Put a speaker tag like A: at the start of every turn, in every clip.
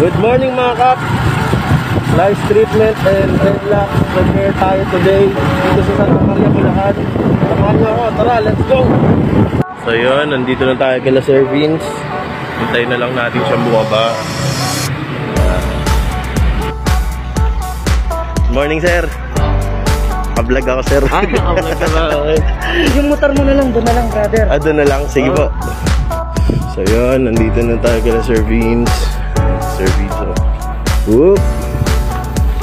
A: Good morning mga kap! Life treatment and dreadlock repair tayo today dito sa Santa Maria, Bulacan. Samahan niyo ako, tara, let's go! So yun, nandito na tayo kila Sir Vince. Hintayin na lang natin siyang bumaba. Good morning sir! Kablog ako sir.
B: Ah, nakablog ka ba? Yung motor mo na lang, doon na lang, brother.
A: Ah, doon na lang. Sige po. So, yun. Nandito na tayo kila Sir Vince. Sir oh. Whoop!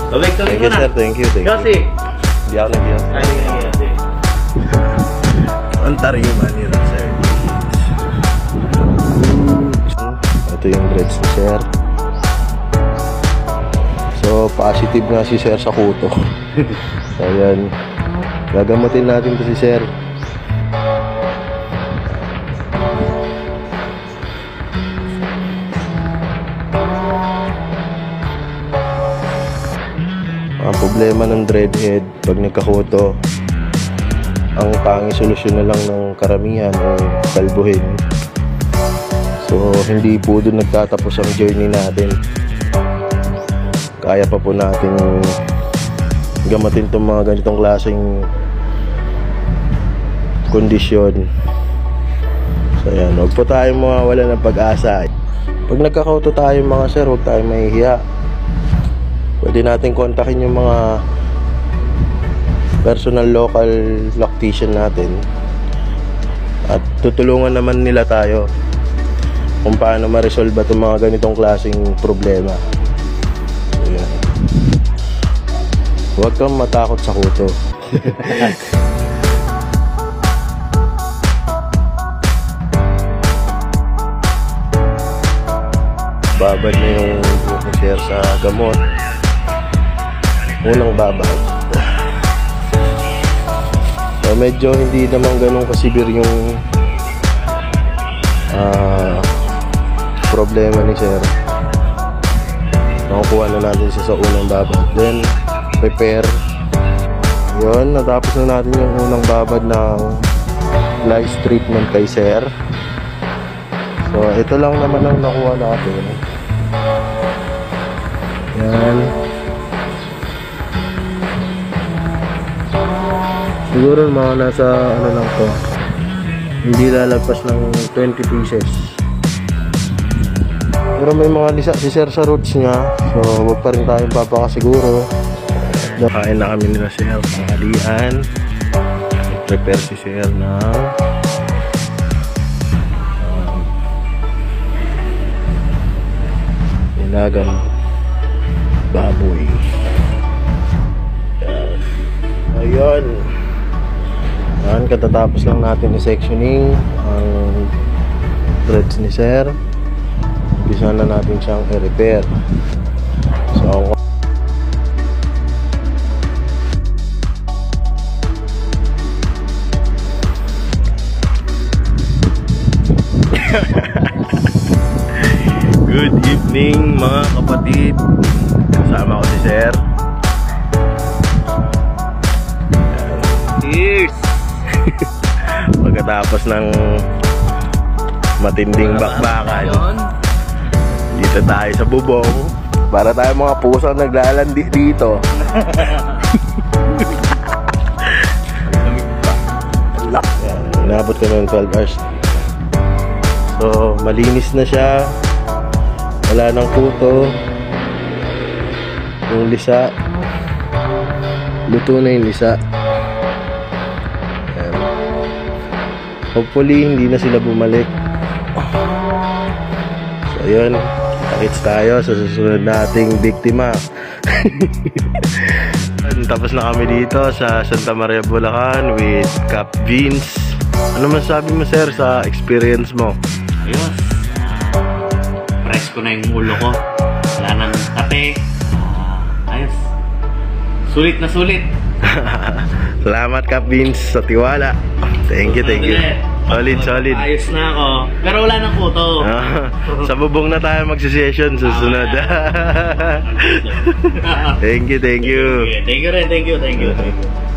B: Babay ka
A: Thank you, sir. Thank you. Thank you.
B: Kasi,
A: Hindi ako nag-iyak.
B: ay, ay, ay.
A: Ang tariman ni Sir. Ito yung dreads ni Sir. So, positive nga si Sir sa kuto. so, yan. Gagamutin natin to si Sir. Problema ng dreadhead pag nagkakuto, ang tanging solusyon na lang ng karamihan ay kalbuhin. So, hindi po doon nagtatapos ang journey natin. Kaya pa po natin gamatin itong mga ganitong klaseng kondisyon. So, yan. Huwag po tayong mawawala ng pag-asa. Pag nagkakauto tayo mga sir, huwag tayong mahihiya. Pwede natin kontakin yung mga personal local lactician natin at tutulungan naman nila tayo kung paano ma-resolve itong mga ganitong klaseng problema. So, yan. Huwag kang matakot sa kuto. babad na yung share sa gamot. Unang babad. So medyo hindi naman ganun kasibir yung ah, problema ni Sir. Nakukuha na natin siya sa unang babad. Then, prepare. Yun, natapos na natin yung unang babad ng lice treatment kay Sir. So, ito lang naman ang nakuha natin. Yan. Siguro mga nasa ano lang to. Hindi lalagpas ng 20 pieces. Pero may mga lisa si Sir sa roots niya. So, wag pa rin tayong papakasiguro. Nakain na kami nila Sir. Panghalian. Prepare si Sir ng nilagang baboy. Yan. Ayun. Yan, katatapos lang natin ni sectioning ang threads ni Sir. Umpisa na natin siyang i-repair. So, Good evening mga kapatid Kasama ko si Sir Pagkatapos ng matinding bakbakan. Dito tayo sa bubong. Para tayo mga puso naglalandi dito. Inabot ko ng 12 hours. So malinis na siya. Wala nang kuto Yung lisa. Luto na yung lisa Hopefully hindi na sila bumalik So yun Takits tayo sa susunod nating biktima Tapos na kami dito sa Santa Maria Bulacan with Cap Vince Ano masabi mo sir sa experience mo?
B: Ayos. Presko na yung ulo ko. Wala nang kape. Ah, ayos. Sulit na sulit.
A: Salamat Cap Vince sa tiwala Thank you, thank you Solid, solid
B: Ayos na ako. Pero wala nang kuto.
A: Ah, Sa bubong na tayo magsisession susunod Thank you, thank you
B: Thank you rin, thank you, thank you. Thank you.